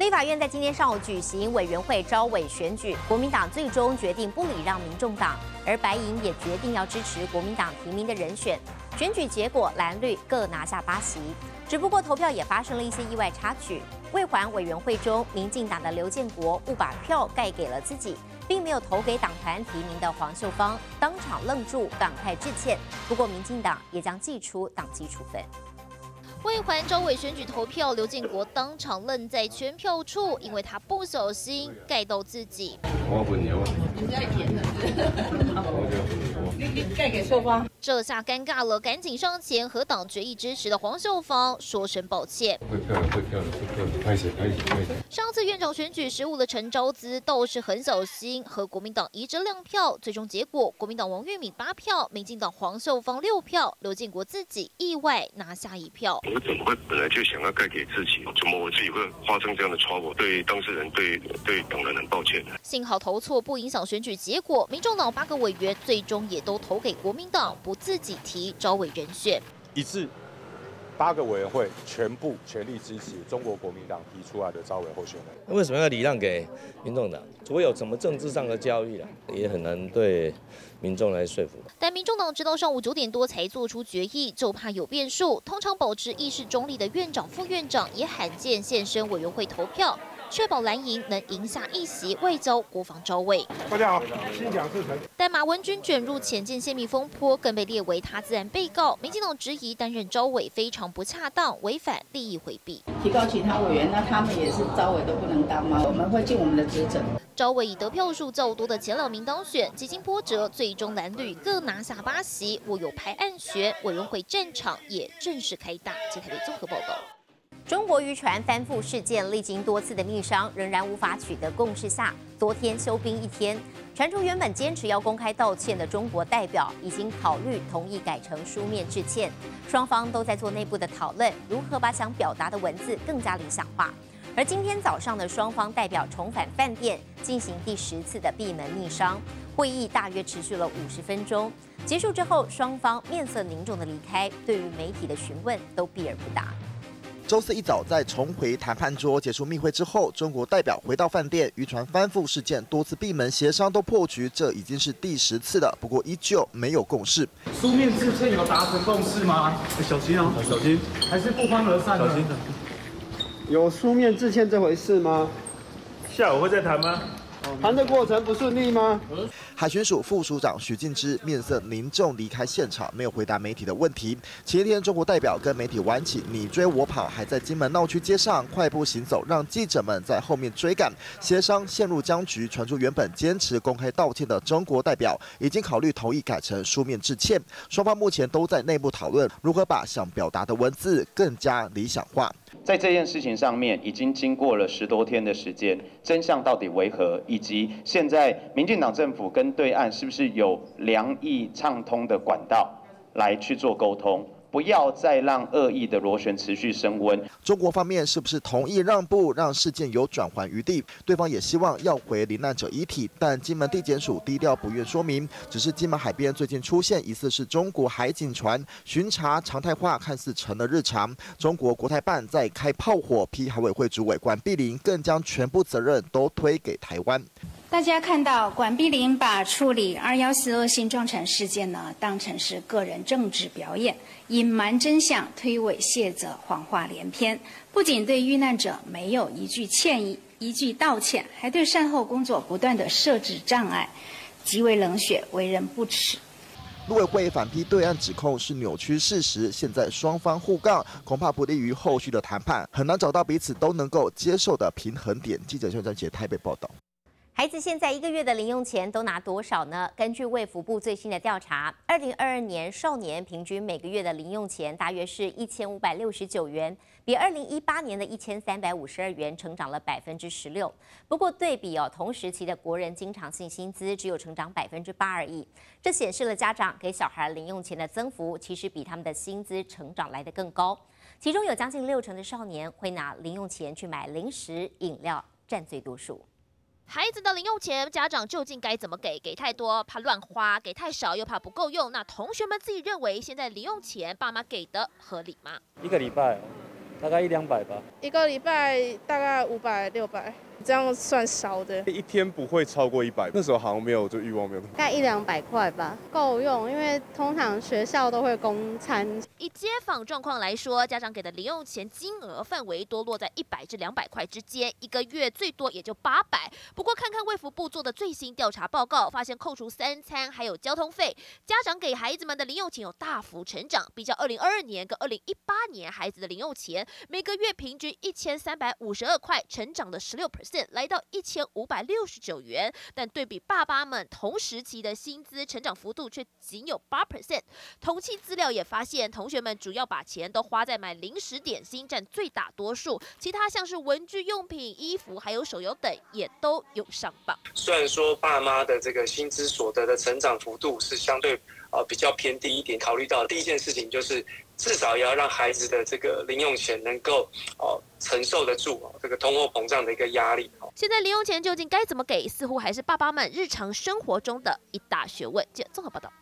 立法院在今天上午举行委员会招委选举，国民党最终决定不礼让民众党，而白银也决定要支持国民党提名的人选。选举结果蓝绿各拿下八席，只不过投票也发生了一些意外插曲。未还委员会中，民进党的刘建国误把票盖给了自己，并没有投给党团提名的黄秀芳，当场愣住，赶快致歉。不过民进党也将寄出党纪处分。未还招委选举投票，刘建国当场愣在全票处，因为他不小心盖到自己。盖给秀芳，这下尴尬了，赶紧上前和党决议支持的黄秀芳说声抱歉。会票了，会票了，会票了，快些，快些，快些！上次院长选举失误的陈昭姿倒是很小心，和国民党一致亮票。最终结果，国民党王玉敏八票，民进党黄秀芳六票，刘建国自己意外拿下一票。我怎么会本来就想要盖给自己？怎么我自己会发生这样的错误？对当事人、对对党人很抱歉。幸好投错不影响选举结果，民众党八个委员最终也都投给国民党，不自己提招委人选。一致，八个委员会全部全力支持中国国民党提出来的招委候选人。那为什么要礼让给民众党？除非有什么政治上的交易了，也很难对民众来说服。但民众党直到上午九点多才做出决议，就怕有变数。通常保持意识中立的院长、副院长也罕见现身委员会投票。确保蓝营能赢下一席外交国防招位。大家好，心想事成。但马文君卷入前进泄密风波，更被列为他自然被告。民进党质疑担任招委非常不恰当，违反利益回避。提高其他委员，那他们也是招委都不能当吗？我们会尽我们的职责。招委以得票数较多的前两名当选，几经波折，最终蓝绿各拿下八席。握有排案学委员会战场也正式开打。记台北综合报道。中国渔船翻覆事件历经多次的密商，仍然无法取得共识下，昨天休兵一天。传出原本坚持要公开道歉的中国代表，已经考虑同意改成书面致歉。双方都在做内部的讨论，如何把想表达的文字更加理想化。而今天早上的双方代表重返饭店，进行第十次的闭门密商。会议大约持续了五十分钟，结束之后，双方面色凝重的离开，对于媒体的询问都避而不答。周四一早，在重回谈判桌结束密会之后，中国代表回到饭店，渔船翻覆事件多次闭门协商都破局，这已经是第十次了。不过依旧没有共识。书面致歉有达成共识吗？小心哦，小心，还是不欢而散？小心的。有书面致歉这回事吗？下午会再谈吗？谈的过程不顺利吗？海巡署副署长许敬之面色凝重离开现场，没有回答媒体的问题。前一天，中国代表跟媒体玩起你追我跑，还在金门闹区街上快步行走，让记者们在后面追赶，协商陷入僵局。传出原本坚持公开道歉的中国代表，已经考虑同意改成书面致歉。双方目前都在内部讨论如何把想表达的文字更加理想化。在这件事情上面，已经经过了十多天的时间，真相到底为何，以及现在民进党政府跟对岸是不是有良意畅通的管道来去做沟通？不要再让恶意的螺旋持续升温。中国方面是不是同意让步，让事件有转圜余地？对方也希望要回罹难者遗体，但金门地检署低调不愿说明。只是金门海边最近出现疑似是中国海警船巡查常态化，看似成了日常。中国国台办在开炮火，批海委会主委管碧林，更将全部责任都推给台湾。大家看到管碧林把处理二幺四恶性撞船事件呢当成是个人政治表演，隐瞒真相，推诿卸责，谎话连篇。不仅对遇难者没有一句歉意、一句道歉，还对善后工作不断的设置障碍，极为冷血，为人不齿。陆委会反批对岸指控是扭曲事实，现在双方互杠，恐怕不利于后续的谈判，很难找到彼此都能够接受的平衡点。记者邱占杰台北报道。孩子现在一个月的零用钱都拿多少呢？根据卫福部最新的调查，二零二二年少年平均每个月的零用钱大约是一千五百六十九元，比二零一八年的一千三百五十二元成长了百分之十六。不过对比哦，同时期的国人经常性薪资只有成长百分之八而已。这显示了家长给小孩零用钱的增幅其实比他们的薪资成长来得更高。其中有将近六成的少年会拿零用钱去买零食、饮料，占最多数。孩子的零用钱，家长究竟该怎么给？给太多怕乱花，给太少又怕不够用。那同学们自己认为，现在零用钱爸妈给的合理吗？一个礼拜大概一两百吧。一个礼拜大概五百六百。这样算少的，一天不会超过一百。那时候好像没有这欲望，没有。大概一两百块吧，够用。因为通常学校都会供餐。以街坊状况来说，家长给的零用钱金额范围多落在一百至两百块之间，一个月最多也就八百。不过看看卫福部做的最新调查报告，发现扣除三餐还有交通费，家长给孩子们的零用钱有大幅成长。比较二零二二年跟二零一八年孩子的零用钱，每个月平均一千三百五十二块，成长了十六 percent。来到一千五百六十九元，但对比爸爸们同时期的薪资成长幅度却仅有八 percent。统计资料也发现，同学们主要把钱都花在买零食点心占最大多数，其他像是文具用品、衣服还有手游等也都有上榜。虽然说爸妈的这个薪资所得的成长幅度是相对呃比较偏低一点，考虑到第一件事情就是。至少也要让孩子的这个零用钱能够哦承受得住哦这个通货膨胀的一个压力哦。现在零用钱究竟该怎么给，似乎还是爸爸们日常生活中的一大学问。接综合报道。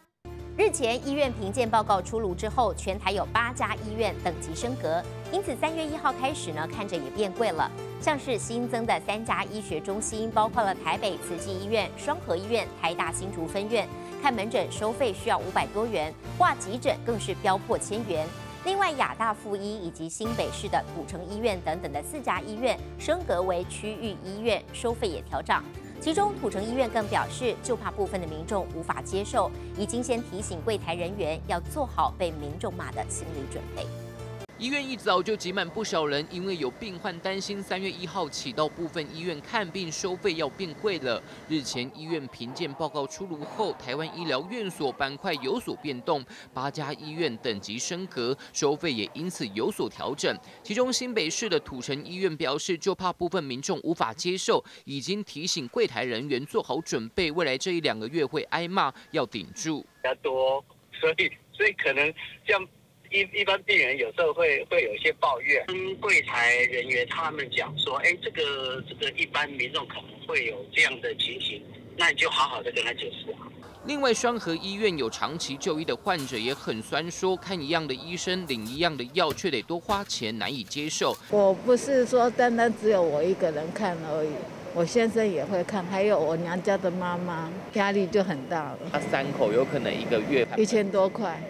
日前医院评鉴报告出炉之后，全台有八家医院等级升格，因此三月一号开始呢，看着也变贵了。像是新增的三家医学中心，包括了台北慈济医院、双河医院、台大新竹分院。看门诊收费需要五百多元，挂急诊更是飙破千元。另外，亚大附一以及新北市的土城医院等等的四家医院升格为区域医院，收费也调涨。其中，土城医院更表示，就怕部分的民众无法接受，已经先提醒柜台人员要做好被民众骂的心理准备。医院一早就挤满不少人，因为有病患担心三月一号起到部分医院看病收费要变贵了。日前医院评鉴报告出炉后，台湾医疗院所板块有所变动，八家医院等级升格，收费也因此有所调整。其中新北市的土城医院表示，就怕部分民众无法接受，已经提醒柜台人员做好准备，未来这一两个月会挨骂，要顶住。比较多，所以所以可能像。一一般病人有时候会会有一些抱怨，跟柜台人员他们讲说，哎，这个这个一般民众可能会有这样的情形，那你就好好的跟他解释啊。另外，双河医院有长期就医的患者也很酸，说看一样的医生领一样的药，却得多花钱，难以接受。我不是说单单只有我一个人看而已，我先生也会看，还有我娘家的妈妈，压力就很大了。他三口有可能一个月一千多块。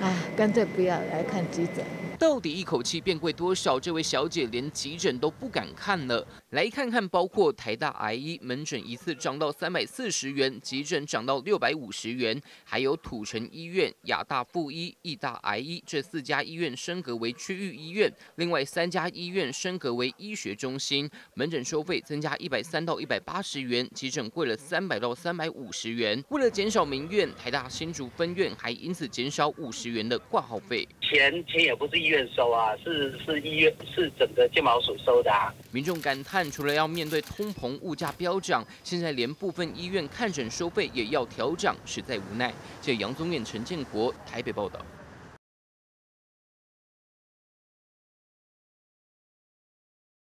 啊，干脆不要来看急诊。到底一口气变贵多少？这位小姐连急诊都不敢看了。来看看，包括台大癌医门诊一次涨到三百四十元，急诊涨到六百五十元，还有土城医院、亚大附医、义大癌医这四家医院升格为区域医院，另外三家医院升格为医学中心，门诊收费增加一百三到一百八十元，急诊贵了三百到三百五十元。为了减少民怨，台大新竹分院还因此减少五十元的挂号费。钱钱也不是医院收啊，是是医院是整个健保署收的啊。民众感叹。除了要面对通膨、物价飙涨，现在连部分医院看诊收费也要调涨，实在无奈。这杨宗彦、陈建国台北报道。